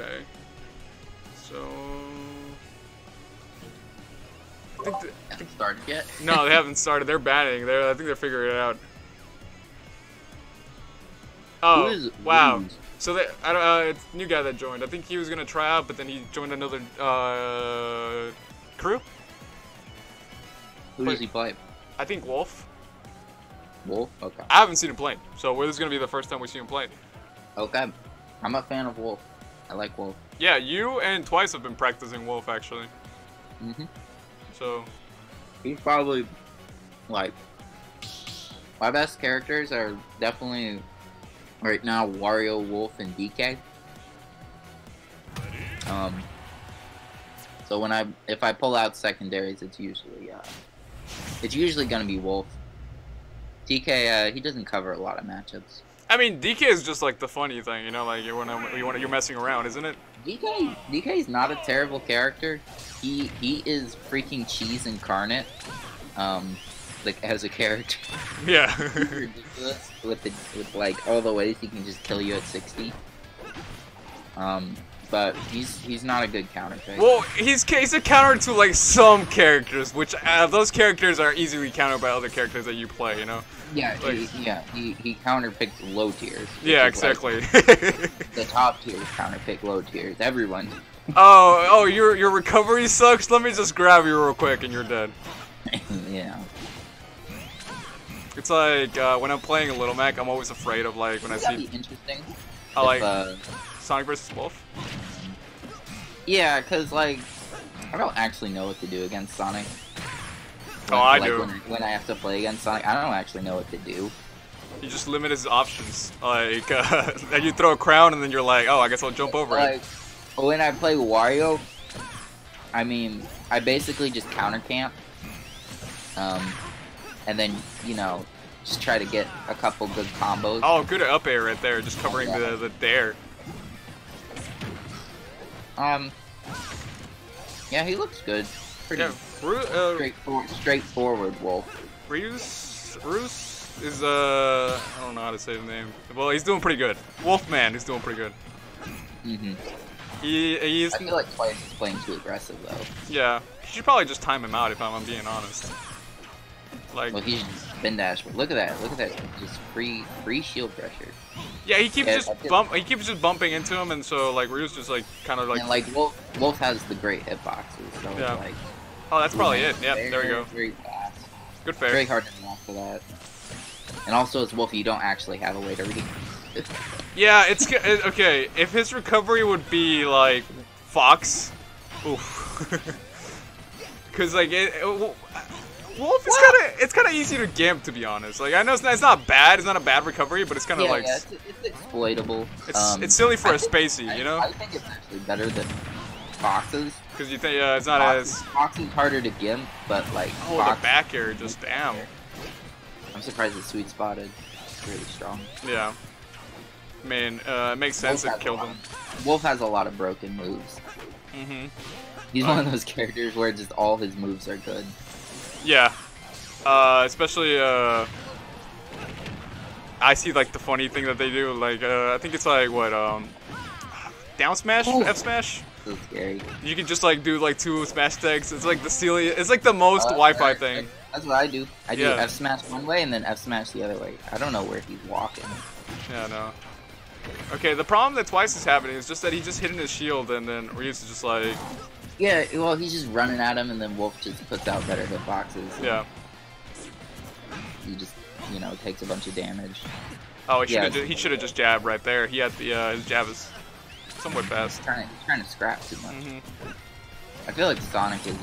Okay. So. I think th- Haven't started yet. no, they haven't started. They're batting. They're. I think they're figuring it out. Oh, Who is wow. So they, I don't, uh, it's a new guy that joined. I think he was gonna try out, but then he joined another uh, crew. Who does he play? I think Wolf. Wolf. Okay. I haven't seen him play, so this is gonna be the first time we see him play. Okay. I'm a fan of Wolf. I like Wolf. Yeah, you and Twice have been practicing Wolf actually. hmm So He's probably like my best characters are definitely right now Wario, Wolf, and DK. Um. So when I if I pull out secondaries, it's usually uh, it's usually gonna be Wolf. DK uh, he doesn't cover a lot of matchups. I mean, DK is just like the funny thing, you know, like you wanna, you wanna, you're messing around, isn't it? DK DK is not a terrible character. He he is freaking cheese incarnate. Um, like as a character. Yeah. ridiculous with the with like all the ways he can just kill you at 60. Um, but he's he's not a good counter pick. well, he's he's a counter to like some characters, which uh, those characters are easily countered by other characters that you play, you know? yeah, like- he, yeah, he he counter picks low tiers. Yeah, is, like, exactly. the top tiers counter pick low tiers. Everyone. oh, oh, your your recovery sucks. Let me just grab you real quick, and you're dead. yeah. It's like uh, when I'm playing a Little Mac, I'm always afraid of like when I That'd see be interesting. I if, like uh, Sonic vs Wolf. Yeah, cause like I don't actually know what to do against Sonic. Oh, I like, do. When, when I have to play against Sonic, I don't actually know what to do. You just limit his options. Like, uh, and you throw a crown, and then you're like, oh, I guess I'll jump over it. like when I play Wario, I mean, I basically just counter camp, um, and then you know, just try to get a couple good combos. Oh, good up air right there, just covering Yeah. the the dare. Um, yeah, he looks good. Pretty Yeah, Ru- uh, straightforward, straightforward wolf. Ryus, Rus is uh, I don't know how to say his name. Well, he's doing pretty good. Wolfman is doing pretty good. hmm He he's I feel like Twice is playing too aggressive though. yeah. You should probably just time him out if I'm, I'm being honest. Like, Well, he's spin dash. Look at that. Look at that. Just free, free shield pressure. yeah, he keeps Yeah, just bump. He keeps just bumping into him, and so like Ryu's just like kind of like, and like Wolf, Wolf has the great hitboxes. So Yeah. like oh, that's probably it. Very, there we go. Very fast. Good fair. Very hard to block for that. And also, as Wolf, you don't actually have a way to read. Yeah, it's it- okay. If his recovery would be like Fox, oof. Because like it, it- Wolf is kind of it's kind of easy to gimp to be honest. Like I know it's not, it's not bad. It's not a bad recovery, but it's kind of yeah, like yeah, it's, it's exploitable. it's Um, it's silly for I a spacey, I- you know? I think it's actually better than Fox's. Because you think uh, it's not Fox, as Fox is harder to gimp, but like oh Fox, the back air just damn I'm surprised it's sweet spotted. It's really strong. yeah. Man, uh, it makes sense Wolf it killed him. Wolf has a lot of broken moves. hmm He's one of those characters where just all his moves are good. Yeah. Uh, especially, uh, I see, like, the funny thing that they do. Like, uh, I think it's like, what, um, down smash? Oh. F smash? So scary. You can just, like, do, like, two smash tags. It's like the silly, it's like the most Uh, Wi Fi thing. That's what I do. I do Yeah. F smash one way and then F smash the other way. I don't know where he's walking. Yeah, no. Okay, the problem that Twice is happening is just that he just hit in his shield and then Ryu's just like, Yeah, well, he's just running at him, and then Wolf just puts out better hitboxes. yeah. He just, you know, takes a bunch of damage. Oh, he should have he should have just jabbed right there. He had the, uh, his jab is somewhat fast. Trying to, he's trying to scrap too much. hmm I feel like Sonic isn't.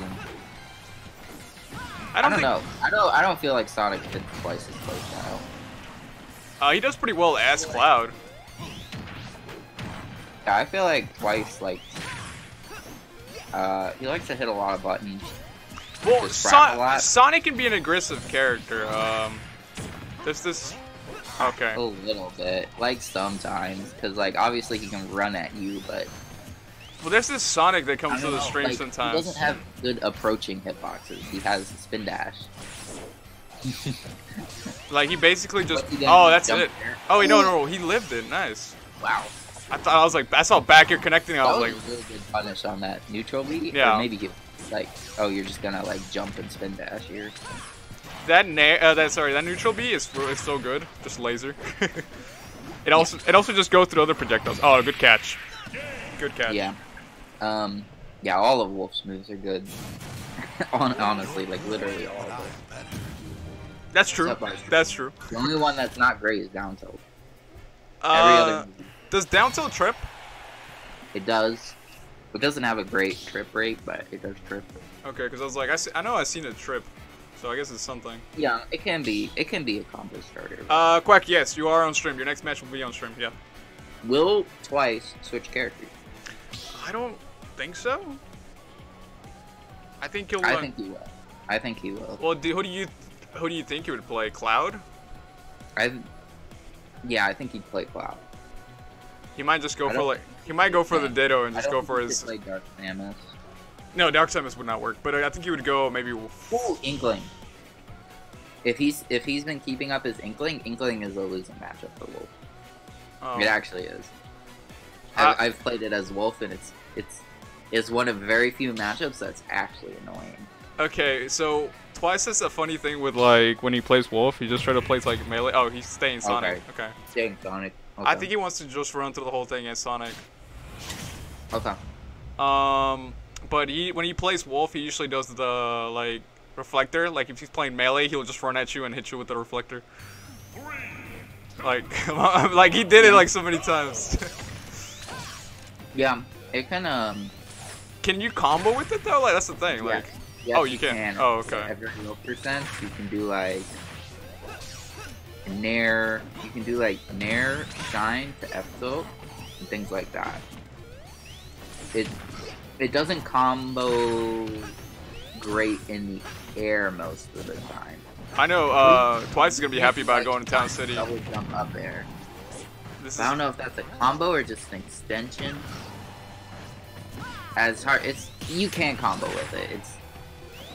I I don't, don't, think, know. I don't. I don't feel like Sonic fits twice his play style. Uh, he does pretty well as Cloud. Yeah, I feel like twice like. Uh, he likes to hit a lot of buttons. Well, Just Son- lot. Sonic can be an aggressive character. Um, there's this. Okay. A little bit, like sometimes, because like obviously he can run at you, but Well, there's this Sonic that comes to the know, stream like, sometimes. He doesn't have good approaching hitboxes. He has spin dash. Like he basically just. He Oh, that's it. there. Oh wait, no, no, no, he lived it. Nice. Wow. I thought I was like I saw back air connecting. I was was like, a really good punish on that neutral B. Yeah. Or maybe you like, oh, you're just gonna like jump and spin dash here. that na uh, that sorry that neutral B is is so good. Just laser. it also it also just goes through other projectiles. Oh, good catch. Good catch. Yeah. Um. Yeah, all of Wolf's moves are good. On, honestly, like literally all of them. That's true. That's true. The only one that's not great is down tilt. Every Uh, other does down tilt trip? it does. It doesn't have a great trip rate, but it does trip. Okay, because I was like, I, see, I know I've seen it trip, so I guess it's something. Yeah, it can be. It can be a combo starter. Uh, Quack, yes, you are on stream. Your next match will be on stream. Yeah. Will twice switch characters. I don't think so. I think he'll. I uh, think he will. I think he will. Well, do, who do you who do you think he would play? Cloud? I. Yeah, I think he'd play Cloud. He might just go I for like he might go for the. Ditto and I just go for his. play Dark Samus. No, Dark Samus would not work, but I think he would go maybe. Ooh, Inkling. If he's if he's been keeping up his Inkling, Inkling is a losing matchup for Wolf. Um, It actually is. Uh, I've, I've played it as Wolf, and it's it's it's one of very few matchups that's actually annoying. Okay, so Twice has a funny thing with like when he plays Wolf, he just try to play like melee. Oh, he's staying Sonic. Okay. okay. staying Sonic. I think he wants to just run through the whole thing as Sonic. Okay. Um, but he when he plays Wolf, he usually does the like reflector. Like if he's playing melee, he'll just run at you and hit you with the reflector. Like, like he did it like so many times. Yeah, it can um. can you combo with it though? Like that's the thing. Like, Yes, Oh, you can. Oh, okay. Every low percent, you can do like Nair. You can do like Nair, Shine to F tilt, and things like that. It it doesn't combo great in the air most of the time. I know uh, Twice is gonna be happy about going to Town City. Double jump up air. This is I don't know if that's a combo or just an extension. As hard, it's you can combo with it. It's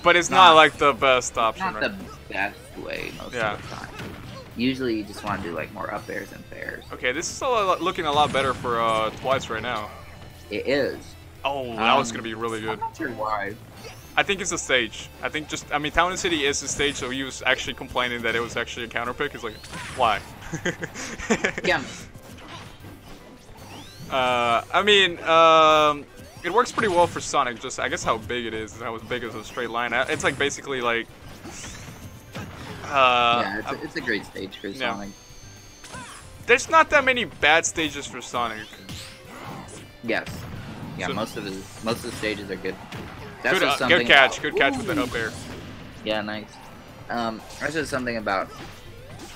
but it's not- not like the best option, not right? the best way most Yeah. of the time. Usually, you just want to do like more up airs and fairs. Okay, this is a lot, looking a lot better for uh, Twice right now. It is. Oh, that was Um, gonna be really good. I'm not sure why. I think it's a stage. I think just, I mean, Town and City is a stage, so he was actually complaining that it was actually a counter pick. He's like, why? Yeah, Uh, I mean, um, it works pretty well for Sonic. Just, I guess how big it is, how big is a straight line. It's like basically like, uh, yeah, it's a, it's a great stage for yeah. Sonic. there's not that many bad stages for Sonic. Yes. Yeah, So- most of his most of the stages are good. That's Good, uh, something good catch, about- good catch with the Ooh. up air. Yeah, nice. Um, that's just something about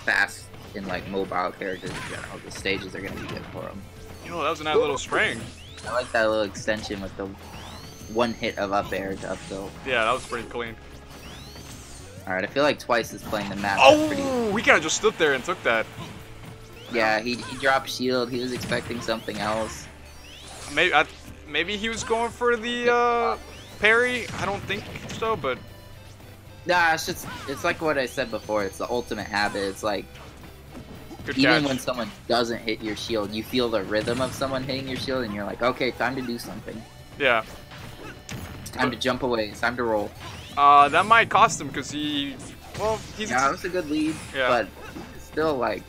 fast in like mobile characters in general. The stages are gonna be good for them. You know, that was a nice little spring. I like that little extension with the one hit of up air to up tilt. Yeah, that was pretty clean. Alright, I feel like Twice is playing the map. that's pretty- Oh, he kind of just stood there and took that. Yeah, he, he dropped shield. He was expecting something else. Maybe I, maybe he was going for the uh, parry. I don't think so, but Nah, it's just it's like what I said before. It's the ultimate habit. It's like good even catch. when someone doesn't hit your shield, you feel the rhythm of someone hitting your shield, and you're like, okay, time to do something. yeah, It's time to jump away. It's time to roll. Uh, that might cost him because he, well, he's Yeah, that's a good lead, Yeah. but still like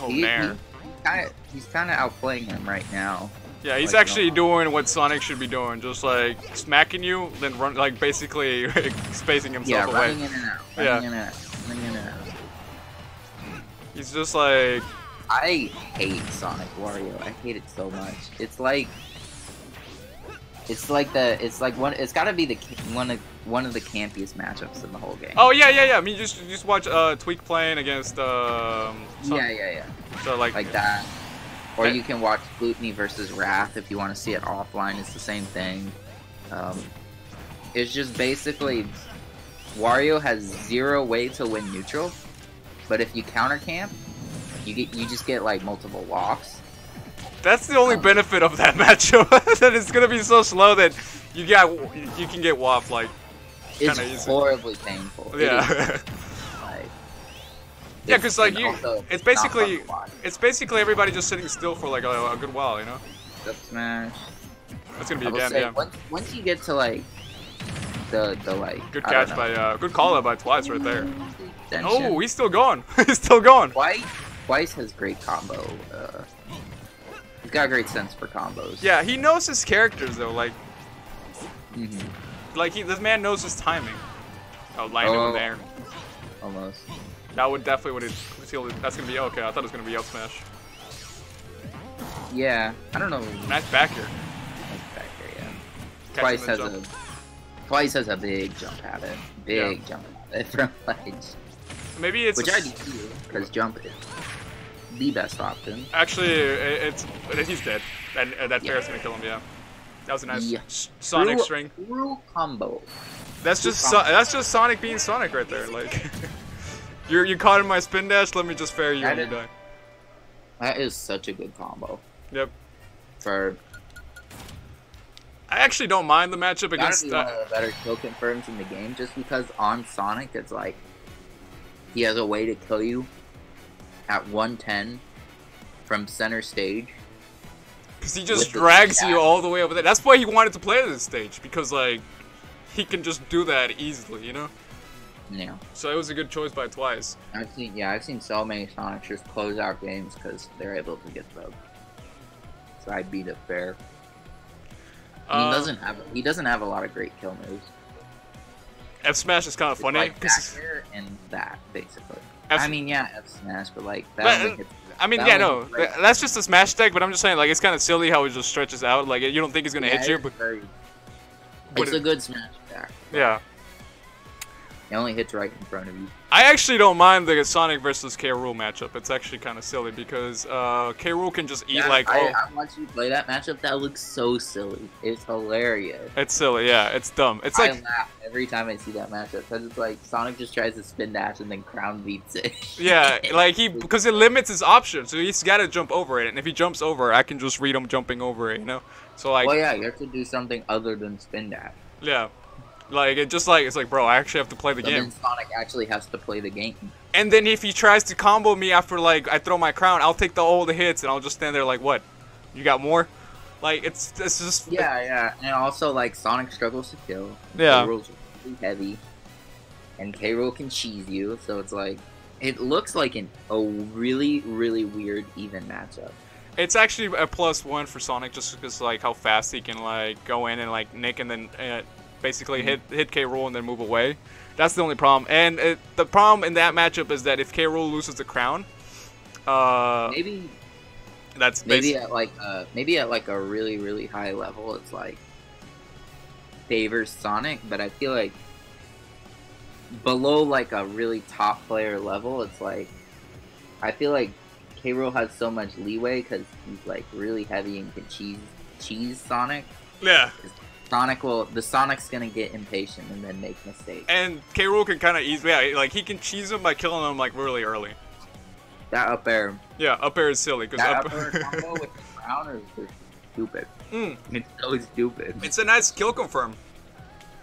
oh he, Nair. kind he's kind of outplaying him right now. Yeah, he's like, actually no. doing what Sonic should be doing, just like smacking you, then run, like basically spacing himself Yeah, away. running in and out, running Yeah. in and out, running in and out. He's just like, I hate Sonic Wario. I hate it so much. It's like it's like the it's like one it's got to be the one of one of the campiest matchups in the whole game. oh yeah, yeah, yeah. I mean, just just watch uh, Tweek playing against um, Son- yeah, yeah, yeah. so like, Like that. Or you can watch Gluttony versus Wrath if you want to see it offline. It's the same thing. Um, it's just basically Wario has zero way to win neutral, but if you counter camp, you get you just get like multiple walks. That's the only Um, benefit of that matchup. that it's gonna be so slow that you got you can get WAP like It's easy. horribly painful. Yeah. like, Yeah, because like you, it's basically fun to watch. it's basically everybody just sitting still for like a, a good while, you know. Up smash. That's gonna be a damn say, yeah. once, once you get to like the the like Good catch by uh, good call out by Twice right there. Oh, he's still going. he's still going. Twice Twice has great combo. Uh, got great sense for combos. Yeah, he knows his characters though. Like, hmm like he, this man knows his timing. Oh, landing Oh. there. almost. That would definitely would it. That's gonna be okay. I thought it was gonna be up smash. Yeah, I don't know. Nice back air. Back air, yeah. Twice has jump. a Twice has a big jump at it. Big jump at it from ledge. Maybe it's Which a I do because jump is the best option. actually it- it's he's dead. And, and that Yeah. gonna kill him. Yeah. That was a nice Yeah. Sonic string. Combo. That's just so, that's just Sonic being Sonic right there. Like, you're you caught in my spin dash. Let me just fair you and you die. That is such a good combo. Yep. For I actually don't mind the matchup against. be one Uh, of the better kill confirms in the game, just because on Sonic it's like he has a way to kill you at 110 from center stage. Because he just drags you all the way over there. That's why he wanted to play this stage because like he can just do that easily, you know. Yeah, So it was a good choice by Twice. I've seen yeah I've seen so many Sonics just close out games because they're able to get the side beat it fair. Uh, he doesn't have he doesn't have a lot of great kill moves. F Smash is kind of funny. like air and that basically. F- I mean yeah F smash, but like that But, uh, I mean, that yeah, no, th- that's just a Smash deck. But I'm just saying, like, it's kind of silly how it just stretches out. Like, you don't think he's gonna Yeah, hit you, but, very- but it's it- a good smash attack. yeah. It only hits right in front of you. I actually don't mind the Sonic versus K. Rool matchup. It's actually kind of silly because uh, K. Rool can just eat Yeah, like I, oh, I watched you play that matchup. That looks so silly. It's hilarious. it's silly. Yeah, it's dumb. It's like. I laugh every time I see that matchup because it's like Sonic just tries to spin dash and then Crown beats it. yeah, like he because it limits his options, so he's got to jump over it. And if he jumps over, I can just read him jumping over it. You know, so like well, yeah, you have to do something other than spin dash. yeah, like it just like it's like bro, I actually have to play the So game. then Sonic actually has to play the game. And then if he tries to combo me after like I throw my crown, I'll take the all the hits and I'll just stand there like what? You got more? Like it's it's just Yeah, yeah, and also like Sonic struggles to kill. Yeah. K. Rool's really heavy, and K. Rool can cheese you. So it's like it looks like an a really really weird even matchup. It's actually a plus one for Sonic just because like how fast he can like go in and like nick and then uh, basically hit hit K. Rool and then move away. That's the only problem. And it, the problem in that matchup is that if K. Rool loses the crown, uh, Maybe that's maybe at like uh maybe at like a really really high level it's like favors Sonic, but I feel like below like a really top player level, it's like I feel like K. Rool has so much leeway because he's like really heavy and can cheese cheese Sonic. yeah. Sonic will the Sonic's gonna get impatient and then make mistakes. And K. Rool can kind of easily yeah, like he can cheese him by killing him like really early. That up air, Yeah, up air is silly because that up. up air combo with the is stupid. Mm. It's so stupid. It's a nice kill confirm.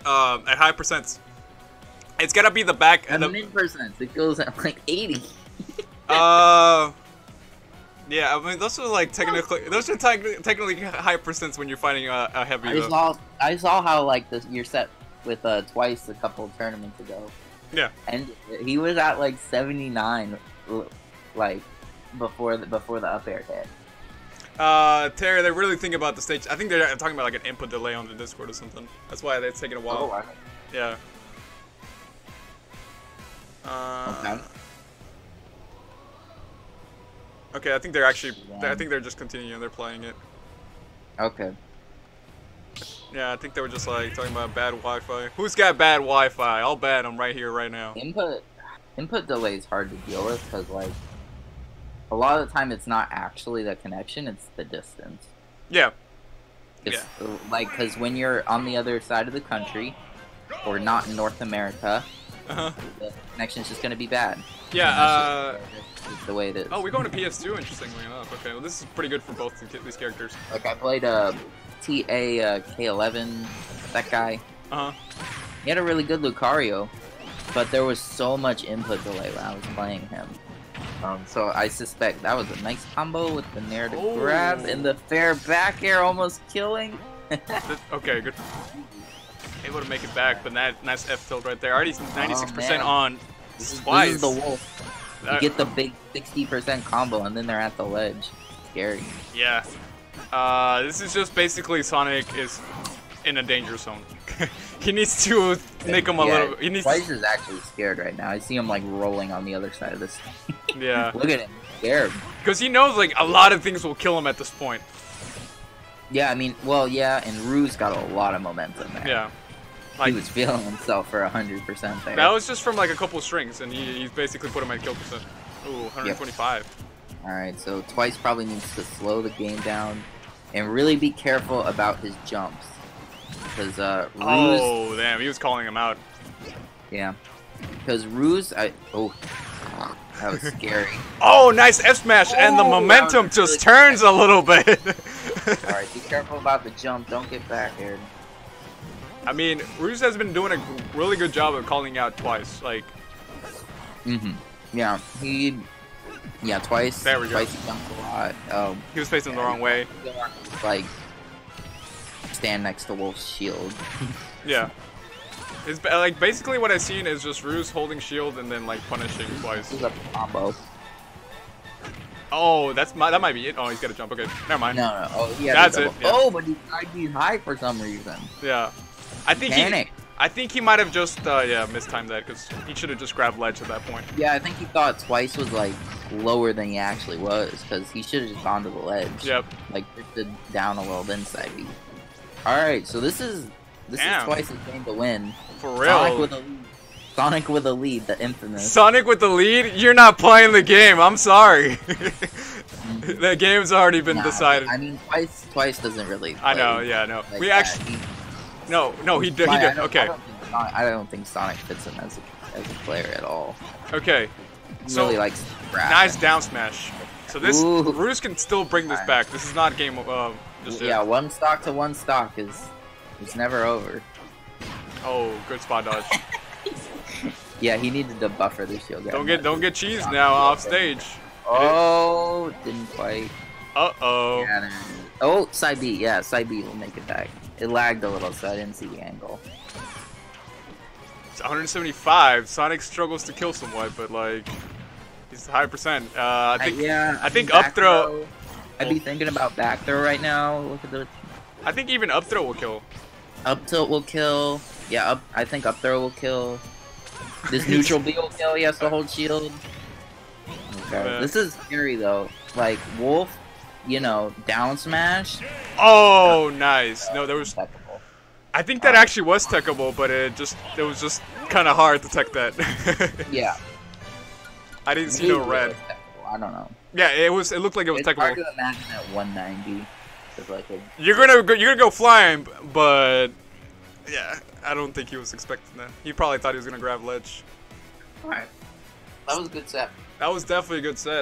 Um, at high percents. It's gotta be the back And and the the, min percent, it goes at like 80. uh. Yeah, I mean those are like technically those are tec- technically high percents when you're fighting a, a heavy. I though. saw, I saw how like this you're set with uh twice a couple of tournaments ago. Yeah. And he was at like 79, like before the before the up air hit. Uh, Terry, they really think about the stage. I think they're talking about like an input delay on the Discord or something. That's why it's taking a while. Oh, I- Yeah. Uh, Okay. Okay, I think they're actually. I think they're just continuing. They're playing it. okay. Yeah, I think they were just like talking about bad Wi-Fi. Who's got bad Wi-Fi? I'll bet I'm right here, right now. Input input delay is hard to deal with because like a lot of the time it's not actually the connection; it's the distance. Yeah. It's like because when you're on the other side of the country or not in North America, Uh huh. the connection's just gonna be bad. Yeah. Uh. Just- the way it is. Oh, we're going to PS2. Interestingly enough. Okay. Well, this is pretty good for both the- these characters. Like I played uh, TA uh, K11, that guy. Uh huh. He had a really good Lucario, but there was so much input delay when I was playing him. Um, so I suspect that was a nice combo with the nair to Oh. grab and the fair back air almost killing. Okay, good. Able to make it back, but that nice F tilt right there. Already 96% man. on This is, twice. this is the wolf. You get the big 60% combo and then they're at the ledge. Scary. Yeah. Uh, this is just basically Sonic is in a danger zone. he needs to make him a yeah, little. He needs. Twice is actually scared right now. I see him like rolling on the other side of this. Yeah, Look at him. Scared. because he knows like a lot of things will kill him at this point. Yeah, I mean, well, yeah, and Rews got a lot of momentum there. Yeah. He was feeling himself for 100% there. that was just from like a couple strings, and he, he's basically put him at kill percent. Ooh, 125. Alright, so Twice probably needs to slow the game down and really be careful about his jumps. Because, uh, Rews, Oh damn, he was calling him out. yeah. Because Rews, I, oh, that was scary. Oh, nice F smash, and the Oh, momentum just really turns a little bit. Alright, be careful about the jump, don't get back aired. I mean, Rews has been doing a really good job of calling out twice. Like, Mm-hmm. Yeah, he, yeah, Twice, There we go. Twice he jumped a lot. Um, he was facing the wrong way. like, stand next to Wolf's shield. Yeah. It's like basically what I've seen is just Rews holding shield and then like punishing twice. Is a combo. Oh, that's my, that might be it. Oh, he's got to jump. Okay, never mind. No, no. Oh, he had That's it, yeah. Oh, but he to high for some reason. Yeah, I think he, I think he might have just uh, yeah mistimed that because he should have just grabbed ledge at that point. Yeah, I think he thought Twice was like lower than he actually was because he should have just gone to the ledge. Yep. Like drifted down a little, then side B. All right, so this is this Damn. is Twice's game to win. For Sonic real. with a lead. Sonic with a lead, the infamous. Sonic with the lead. You're not playing the game. I'm sorry. the game's already been Nah, decided. I mean, Twice Twice doesn't really. I know. Yeah. No. like we that. actually. He- No. No. He did. He I did. Okay. I don't, think Sonic, I don't think Sonic fits him as a, as a player at all. Okay. He So, really likes. Nice down smash. So this Ooh. Can still bring this back. This is not game. Uh, just yeah, yet. one stock to one stock is is never over. Oh, good spot dodge. Yeah, he needed to buffer the shield. don't get don't get cheese now off stage. Oh, didn't quite. Uh oh. Yeah, it. Oh, side B. Yeah, side B will make it back. It lagged a little, so I didn't see the angle. It's 175. Sonic struggles to kill somewhat, but like he's high percent. Uh, I think yeah, I think up throw. I'd be thinking about back throw right now. Look at the I think even up throw will kill. up tilt will kill. Yeah, up. I think up throw will kill. This neutral B will kill. He has to hold shield. Okay. This is scary though. Like Wolf, you know, down smash. Oh, nice. No, there was. impeccable. I think that actually was techable, but it just it was just kind of hard to tech that. Yeah. I didn't see Maybe no red. I don't know. Yeah, it was. It looked like it was It's hard techable. to imagine at 190. Like a, You're gonna go, you're gonna go flying, but yeah, I don't think he was expecting that. He probably thought he was gonna grab ledge. Alright. That was a good set. That was definitely a good set.